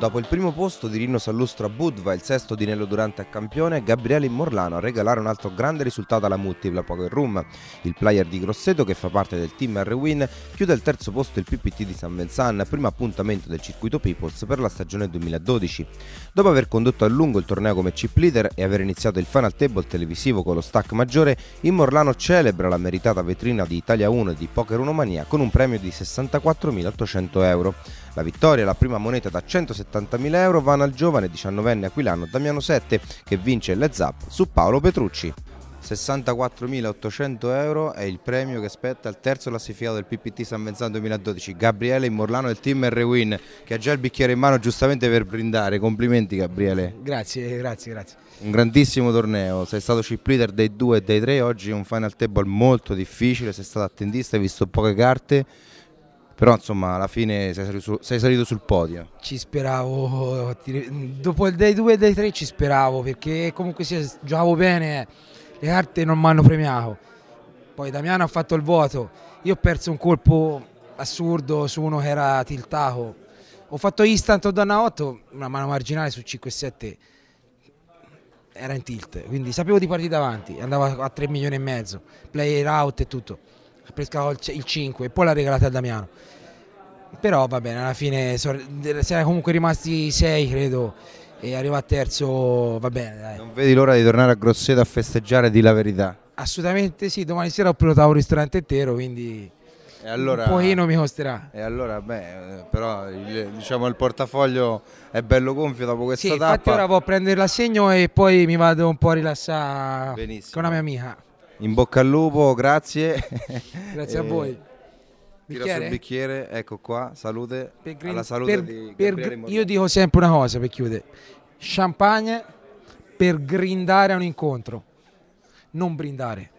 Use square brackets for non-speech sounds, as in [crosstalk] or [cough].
Dopo il primo posto di Rino Sallustro a Budva e il sesto di Nello Durante a Campione, Gabriele Morlano a regalare un altro grande risultato alla multipla Poker Room. Il player di Grosseto, che fa parte del team R-Win, chiude al terzo posto il PPT di San Vincent, primo appuntamento del circuito Peoples per la stagione 2012. Dopo aver condotto a lungo il torneo come chip leader e aver iniziato il final table televisivo con lo stack maggiore, il Morlano celebra la meritata vetrina di Italia 1 e di Poker 1 Mania con un premio di 64.800 euro. La vittoria e la prima moneta da 170.000 euro vanno al giovane 19enne aquilano Damiano 7 che vince l'Heads Up su Paolo Petrucci. 64.800 euro è il premio che spetta al terzo classificato del PPT San Vincent 2012, Gabriele Immorlano del team R-Win, che ha già il bicchiere in mano giustamente per brindare. Complimenti Gabriele. Grazie, grazie, grazie. Un grandissimo torneo, sei stato chip leader dei 2 e dei 3, oggi un final table molto difficile, sei stato attendista, hai visto poche carte però insomma alla fine sei salito, sei salito, sul podio. Ci speravo, dopo il day 2 e day 3 ci speravo perché comunque sia, giocavo bene, le carte non mi hanno premiato, poi Damiano ha fatto il voto, io ho perso un colpo assurdo su uno che era tiltato, ho fatto instant o donna 8, una mano marginale su 5-7 era in tilt, quindi sapevo di partire davanti, andava a 3 milioni e mezzo, player out e tutto ha pescato il 5 e poi l'ha regalata a Damiano. Però va bene, alla fine siamo comunque rimasti 6 credo e arriva a terzo, va bene dai. Non vedi l'ora di tornare a Grosseto a festeggiare di la verità? Assolutamente sì, domani sera ho prenotato un ristorante intero quindi... E allora, un pochino mi costerà. E allora, beh, però il, diciamo, il portafoglio è bello gonfio dopo questa sì, tappa. infatti ora vado a prendere l'assegno e poi mi vado un po' a rilassare Benissimo. con una mia amica. In bocca al lupo, grazie. [laughs] Grazie a voi. Tira sul bicchiere, ecco qua, salute. Per green, alla salute per, di per, Io dico sempre una cosa per chiudere. Champagne per grindare a un incontro, non brindare.